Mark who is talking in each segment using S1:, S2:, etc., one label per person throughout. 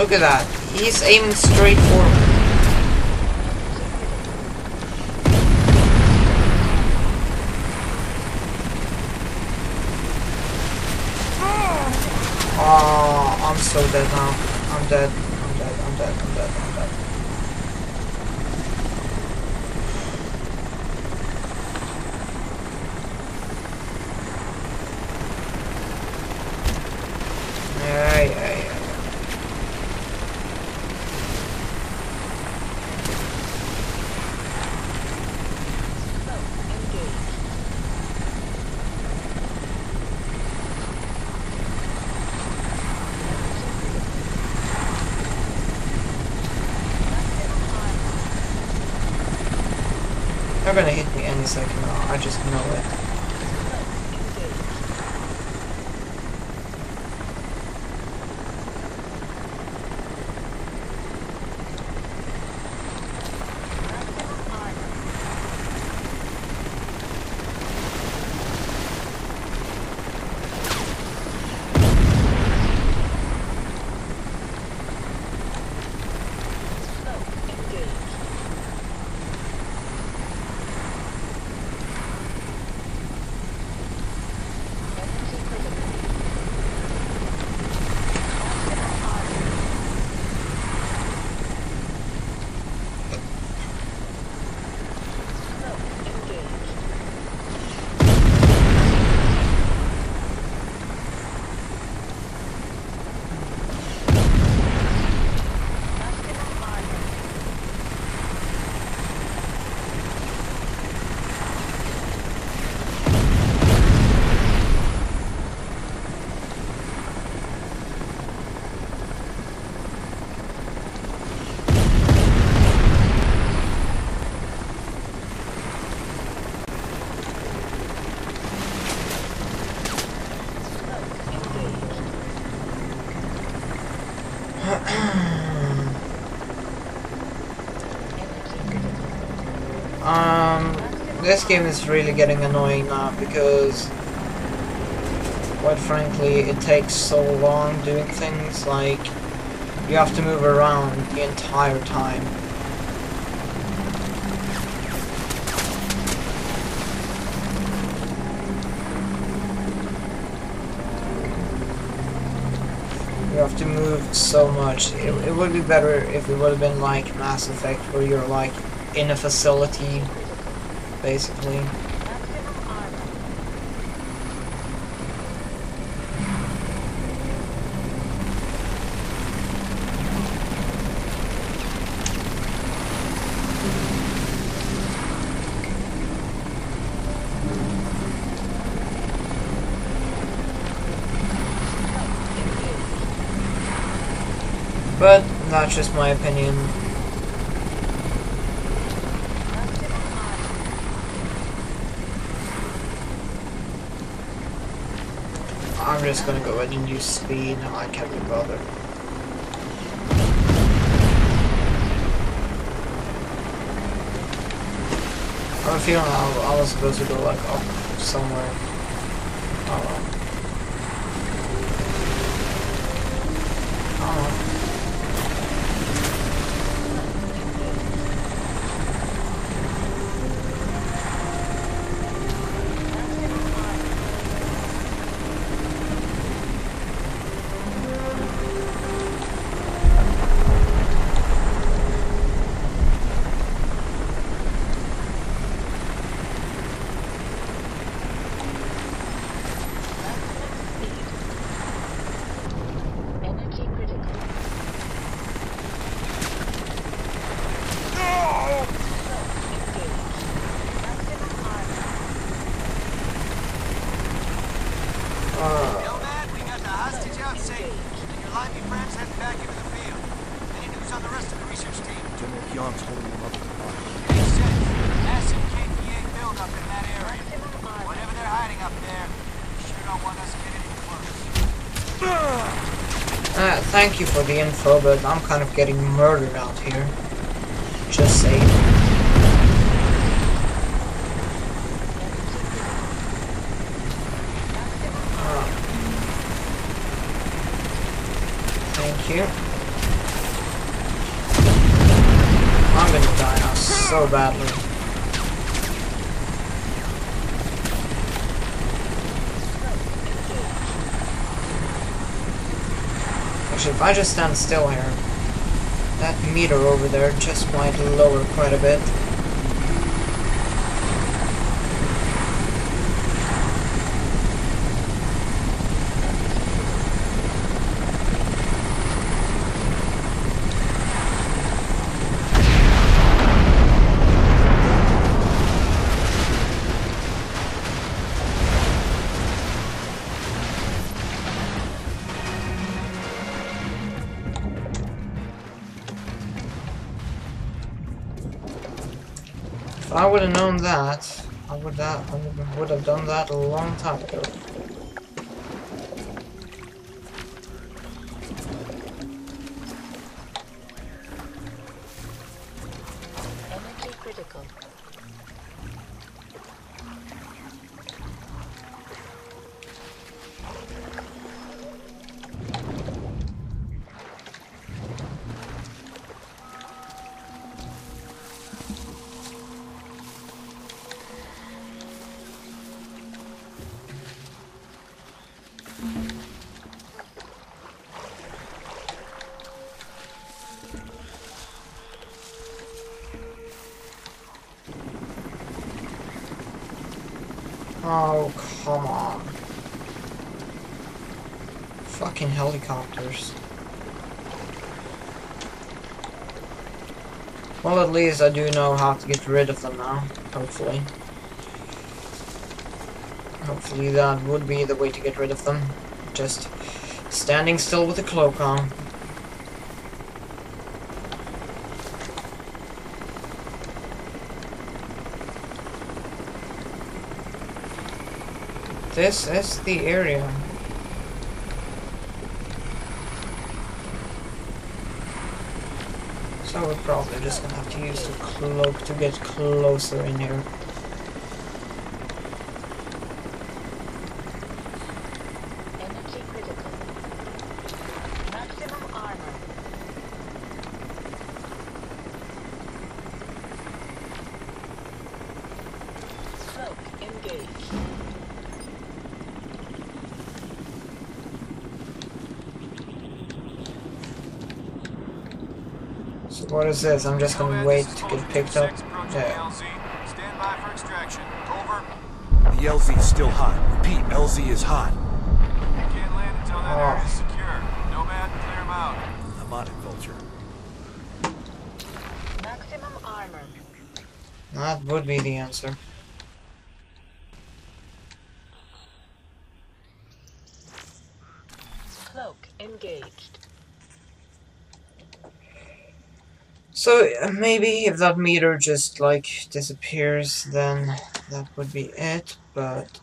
S1: Look at that. He's aiming straight forward. Oh, I'm so dead now. I'm dead. I'm dead. I'm dead. I'm dead. I'm dead. Yeah, yeah, yeah. They're gonna hit me any second now. I just know it. This game is really getting annoying now because, quite frankly, it takes so long doing things like you have to move around the entire time. You have to move so much. It, it would be better if it would have been like Mass Effect where you're like in a facility, basically. But that's just my opinion. I'm just gonna go ahead and use speed. I can't be bothered. I have a feeling I, I was supposed to go like up somewhere. I don't know. Uh, thank you for the info, but I'm kind of getting murdered out here. Just saying. Uh, thank you. I'm gonna die now so badly. Actually, if I just stand still here, that meter over there just might lower quite a bit. I would have known that, I would have done that a long time ago. Oh, come on. Fucking helicopters. Well, at least I do know how to get rid of them now, hopefully. Hopefully that would be the way to get rid of them. Just standing still with a cloak on. This is the area. So we're probably just gonna have to use the cloak to get closer in here.
S2: Energy critical. Maximum armor. Cloak engaged.
S1: So what is this? I'm just gonna wait to get picked up. Yeah.
S3: the LZ. Stand by for extraction. Over.
S4: The LZ's still hot. Repeat, LZ is hot.
S3: You can't land until that area is secure. Nomad, clear him out.
S4: I'm on it, Vulture.
S2: Maximum armor.
S1: That would be the answer.
S2: Cloak engaged.
S1: So maybe if that meter just like disappears, then that would be it. But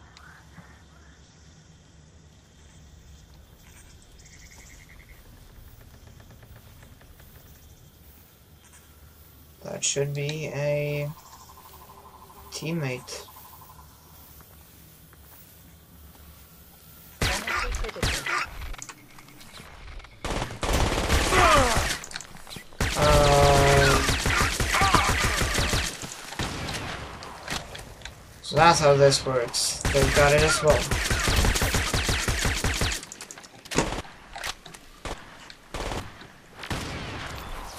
S1: that should be a teammate. That's how this works. They've got it as well.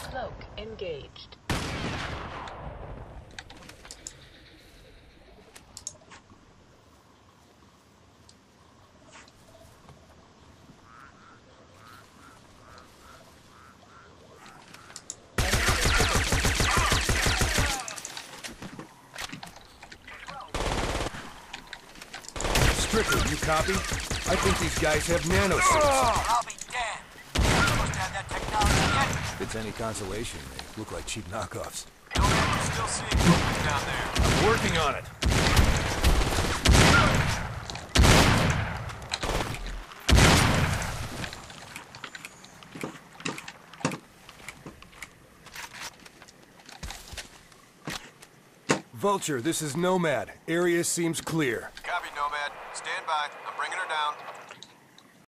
S2: Smoke engaged.
S4: Strickland, you copy? I think these guys have nanosuits.
S3: Oh, I'll be damned. You're supposed to have that technology yet.
S4: If it's any consolation, they look like cheap knockoffs.
S3: Nomad, we're still seeing movement down there.
S4: I'm working on it. Vulture, this is Nomad. Area seems clear.